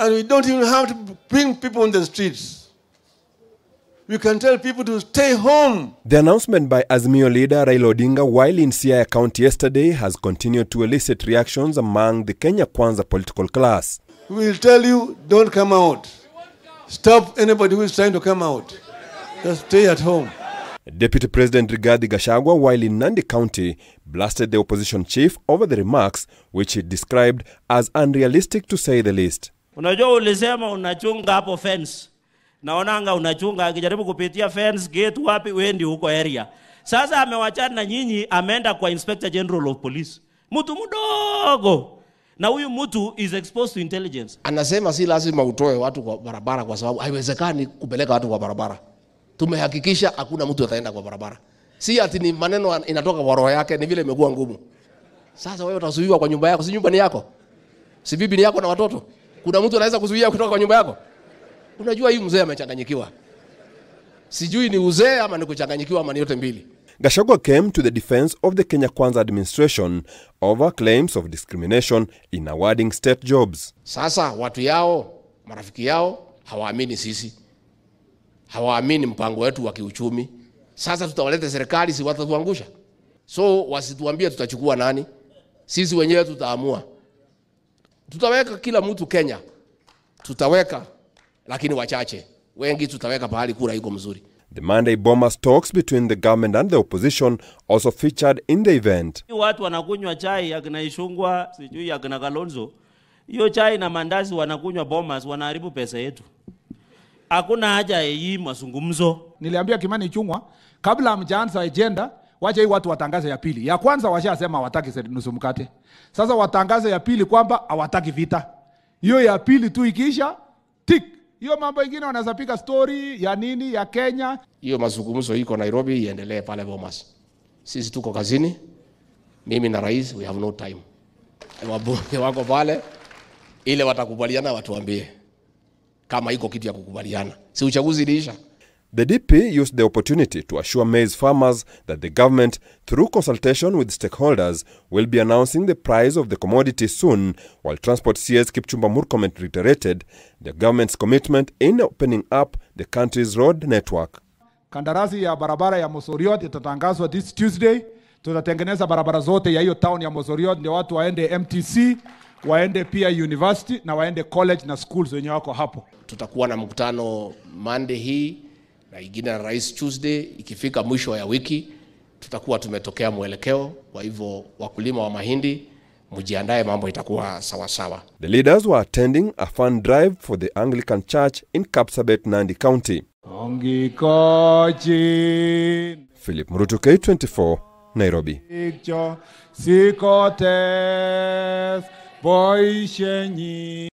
And we don't even have to bring people on the streets. We can tell people to stay home. The announcement by Azimio leader Raila Odinga while in Siaya County yesterday has continued to elicit reactions among the Kenya Kwanza political class. We will tell you, don't come out. Stop anybody who is trying to come out. Just stay at home. Deputy President Rigathi Gachagua, while in Nandi County, blasted the opposition chief over the remarks which he described as unrealistic to say the least. Unajua ulisema unachunga hapo fence. Naonanga unachunga akijaribu kupitia fence gate wapi wendi huko area. Sasa amewachana na nyinyi ameenda kwa Inspector General of Police. Mtu mdogo. Na huyu mtu is exposed to intelligence. Anasema si lazima utoe watu kwa barabara kwa sababu haiwezekani kupeleka watu kwa barabara. Tumehakikisha hakuna mtu ataenda kwa barabara. Si ati ni maneno inatoka kwa roho yake, ni vile imekuwa ngumu. Sasa wewe utazuiwa kwa nyumba yako, si nyumba ni yako? Si bibi ni yako na watoto? Kuna mtu anaweza kuzuia kutoka kwa nyumba yako? Unajua hii mzee amechanganyikiwa. Sijui ni uzee ama ni kuchanganyikiwa ama ni yote mbili. Gachagua came to the defense of the Kenya Kwanza administration over claims of discrimination in awarding state jobs. Sasa watu yao, marafiki yao hawaamini sisi, hawaamini mpango wetu wa kiuchumi. Sasa tutawaleta serikali, si watatuangusha? So wasituambie tutachukua nani, sisi wenyewe tutaamua. Tutaweka kila mtu Kenya, tutaweka lakini wachache, wengi tutaweka pahali kura iko mzuri. The Monday Bombers talks between the government and the opposition also featured in the event. Watu wanakunywa chai ya kina Ishungwa, sijui ya kina Kalonzo. Hiyo chai na mandazi wanakunywa Bomas, wanaharibu pesa yetu. Hakuna haja ya hii mazungumzo. Niliambia Kimani Ichung'wah kabla hamjaanza agenda, wacha hii watu watangaze ya pili. Ya kwanza washasema hawataki nusu mkate, sasa watangaze ya pili kwamba hawataki vita. Hiyo ya pili tu ikiisha, tik hiyo mambo ingine wanaweza piga story ya nini ya Kenya. Hiyo mazungumzo iko Nairobi, iendelee pale Bomas. Sisi tuko kazini, mimi na rais, we have no time. Wabunge wako pale, ile watakubaliana watuambie kama iko kitu ya kukubaliana, si uchaguzi iliisha. The DP used the opportunity to assure maize farmers that the government, through consultation with stakeholders, will be announcing the price of the commodity soon, while Transport CS Kipchumba Murkomen reiterated the government's commitment in opening up the country's road network. Kandarasi ya barabara ya Mosoriot itatangazwa this Tuesday. Tutatengeneza barabara zote ya hiyo town ya Mosoriot, ndio watu waende MTC, waende pia university na waende college na schools wenye wako hapo. Tutakuwa na mkutano Monday hii na ingine na rais Tuesday. Ikifika mwisho ya wiki tutakuwa tumetokea mwelekeo. Kwa hivyo wakulima wa mahindi mjiandae, mambo itakuwa sawa sawa. The leaders were attending a fund drive for the Anglican Church in Kapsabet, Nandi County. Ongikochin Philip Murutu, K24, Nairobi. Boishenyi